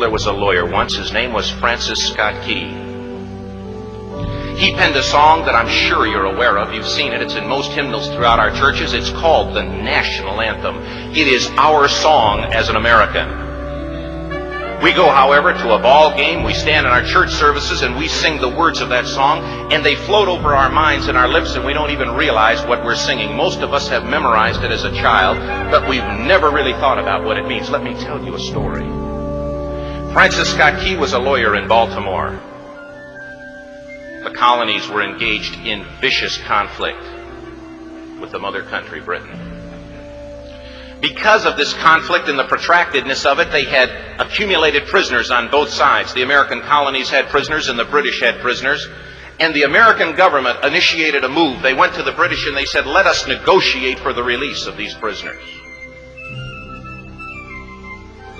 There was a lawyer once. His name was Francis Scott Key. He penned a song that I'm sure you're aware of. You've seen it. It's in most hymnals throughout our churches. It's called the national anthem. It is our song as an American. We go, however, to a ball game. We stand in our church services and we sing the words of that song, and they float over our minds and our lips, and we don't even realize what we're singing. Most of us have memorized it as a child, but we've never really thought about what it means. Let me tell you a story. Francis Scott Key was a lawyer in Baltimore. The colonies were engaged in vicious conflict with the mother country, Britain. Because of this conflict and the protractedness of it, they had accumulated prisoners on both sides. The American colonies had prisoners and the British had prisoners. And the American government initiated a move. They went to the British and they said, let us negotiate for the release of these prisoners.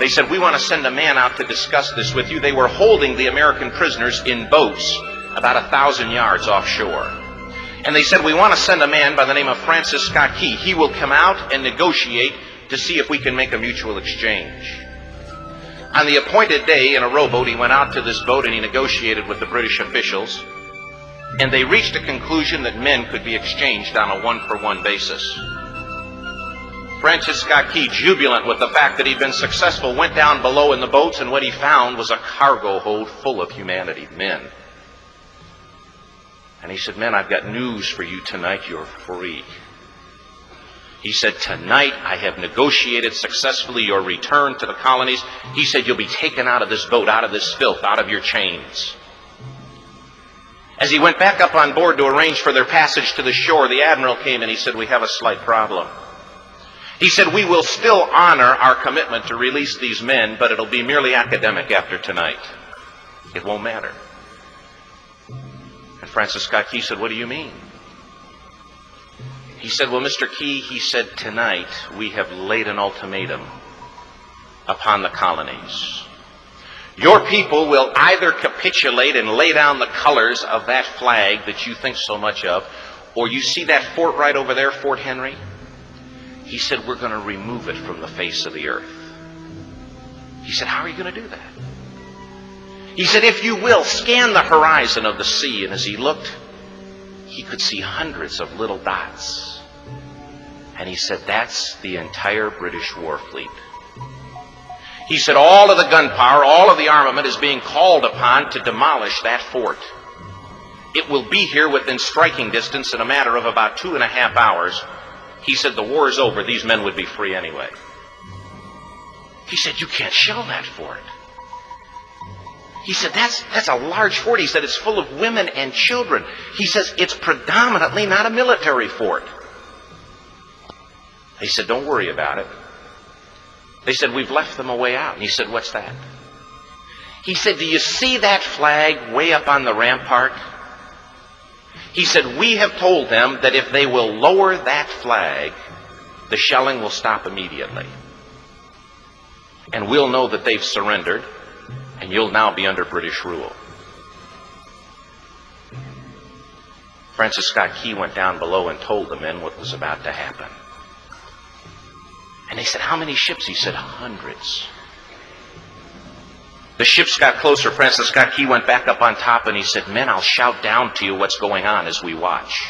They said, we want to send a man out to discuss this with you. They were holding the American prisoners in boats about a thousand yards offshore. And they said, we want to send a man by the name of Francis Scott Key. He will come out and negotiate to see if we can make a mutual exchange. On the appointed day in a rowboat, he went out to this boat and he negotiated with the British officials. And they reached a conclusion that men could be exchanged on a one for one basis. Francis Scott Key, jubilant with the fact that he'd been successful, went down below in the boats, and what he found was a cargo hold full of humanity, men. And he said, Men, I've got news for you tonight. You're free. He said, Tonight I have negotiated successfully your return to the colonies. He said, You'll be taken out of this boat, out of this filth, out of your chains. As he went back up on board to arrange for their passage to the shore, the admiral came and he said, We have a slight problem. He said, We will still honor our commitment to release these men, but it'll be merely academic after tonight. It won't matter. And Francis Scott Key said, What do you mean? He said, Well, Mr. Key, he said, tonight we have laid an ultimatum upon the colonies. Your people will either capitulate and lay down the colors of that flag that you think so much of, or you see that fort right over there, Fort Henry? He said, We're going to remove it from the face of the earth. He said, How are you going to do that? He said, If you will, scan the horizon of the sea. And as he looked, he could see hundreds of little dots. And he said, That's the entire British war fleet. He said, All of the gunpowder, all of the armament is being called upon to demolish that fort. It will be here within striking distance in a matter of about two and a half hours. He said, The war is over. These men would be free anyway. He said, You can't shell that fort. He said, that's, that's a large fort. He said, it's full of women and children. He says, it's predominantly not a military fort. He said, Don't worry about it. They said, We've left them a way out. And he said, What's that? He said, Do you see that flag way up on the rampart? He said, We have told them that if they will lower that flag, the shelling will stop immediately. And we'll know that they've surrendered, and you'll now be under British rule. Francis Scott Key went down below and told the men what was about to happen. And they said, How many ships? He said, Hundreds. The ships got closer. Francis Scott Key went back up on top and he said, Men, I'll shout down to you what's going on as we watch.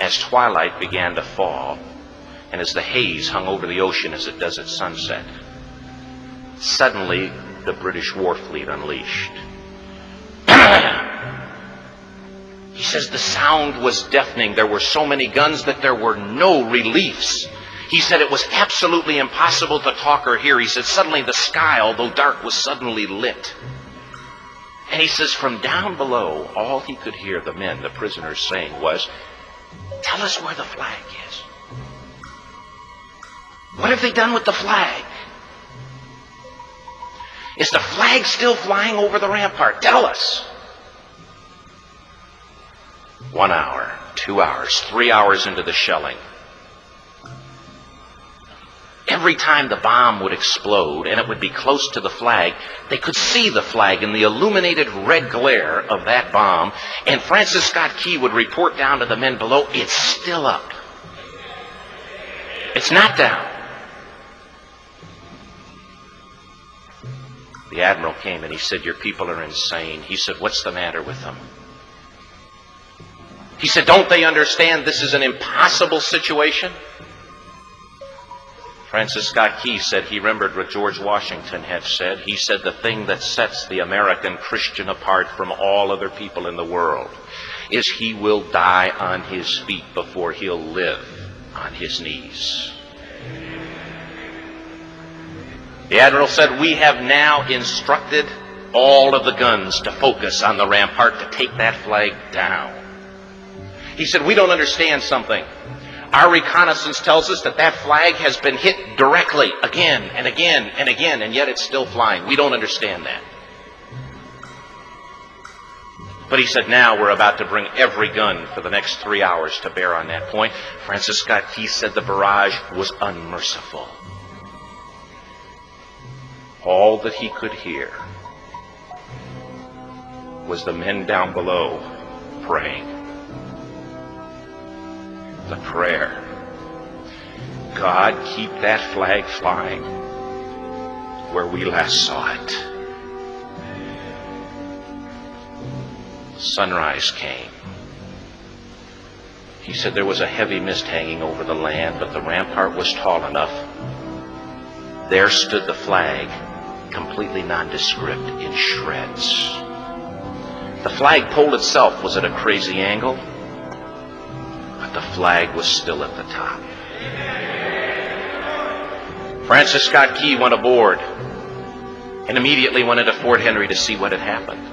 As twilight began to fall, and as the haze hung over the ocean as it does at sunset, suddenly the British war fleet unleashed. He says the sound was deafening. There were so many guns that there were no reliefs. He said it was absolutely impossible to talk or hear. He said suddenly the sky, although dark, was suddenly lit. And he says from down below, all he could hear the men, the prisoners, saying was, Tell us where the flag is. What have they done with the flag? Is the flag still flying over the rampart? Tell us. One hour, two hours, three hours into the shelling. Every time the bomb would explode and it would be close to the flag, they could see the flag in the illuminated red glare of that bomb. And Francis Scott Key would report down to the men below, it's still up. It's not down. The admiral came and he said, Your people are insane. He said, What's the matter with them? He said, Don't they understand this is an impossible situation? Francis Scott Key said he remembered what George Washington had said. He said, The thing that sets the American Christian apart from all other people in the world is he will die on his feet before he'll live on his knees. The Admiral said, We have now instructed all of the guns to focus on the rampart to take that flag down. He said, We don't understand something. Our reconnaissance tells us that that flag has been hit directly again and again and again, and yet it's still flying. We don't understand that. But he said, now we're about to bring every gun for the next three hours to bear on that point. Francis Scott Key said the barrage was unmerciful. All that he could hear was the men down below praying. The prayer. God, keep that flag flying where we last saw it. Sunrise came. He said there was a heavy mist hanging over the land, but the rampart was tall enough. There stood the flag, completely nondescript, in shreds. The flagpole itself was at a crazy angle, the flag was still at the top. Francis Scott Key went aboard and immediately went into Fort Henry to see what had happened.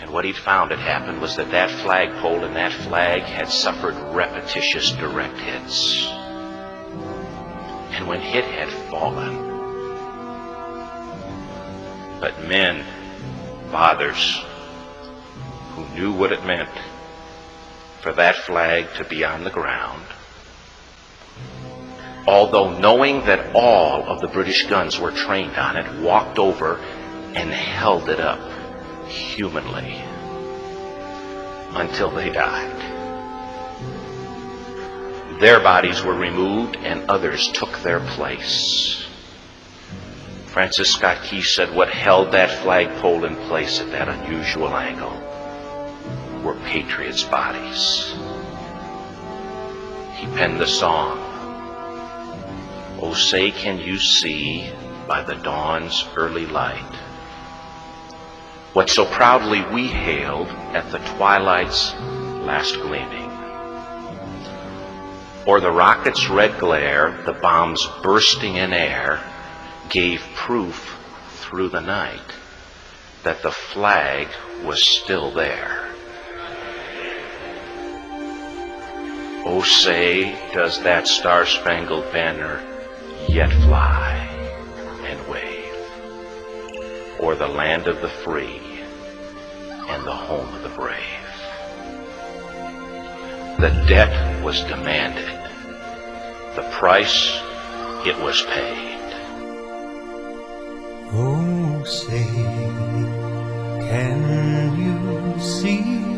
And what he'd found had happened was that that flagpole and that flag had suffered repetitious direct hits. And when it had fallen, but men, fathers, knew what it meant for that flag to be on the ground, although knowing that all of the British guns were trained on it, walked over and held it up humanly until they died. Their bodies were removed and others took their place. Francis Scott Key said what held that flagpole in place at that unusual angle were patriots' bodies. He penned the song, Oh, say can you see by the dawn's early light what so proudly we hailed at the twilight's last gleaming. Or the rocket's red glare, the bombs bursting in air, gave proof through the night that the flag was still there. Oh, say, does that star spangled banner yet fly and wave? Or the land of the free and the home of the brave? The debt was demanded. The price, it was paid. Oh, say, can you see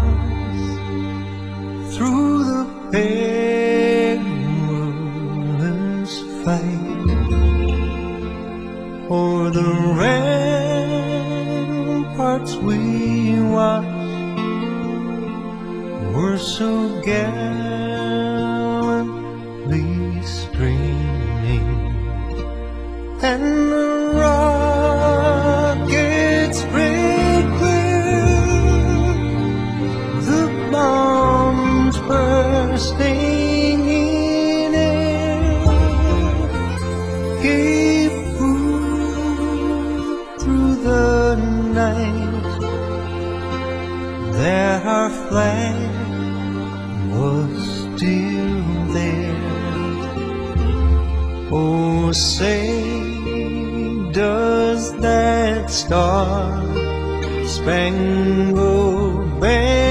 fight o'er the ramparts we watched were so gallantly streaming and Oh, say, does that star spangled banner